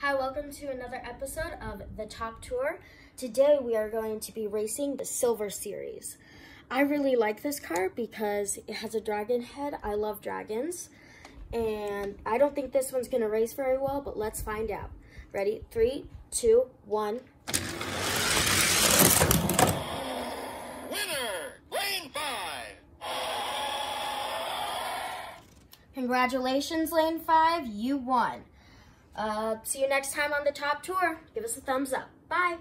Hi, welcome to another episode of The Top Tour. Today we are going to be racing the Silver Series. I really like this car because it has a dragon head. I love dragons. And I don't think this one's going to race very well, but let's find out. Ready? Three, two, one. Winner, lane five. Congratulations, Lane 5. You won. Uh, see you next time on the top tour. Give us a thumbs up. Bye.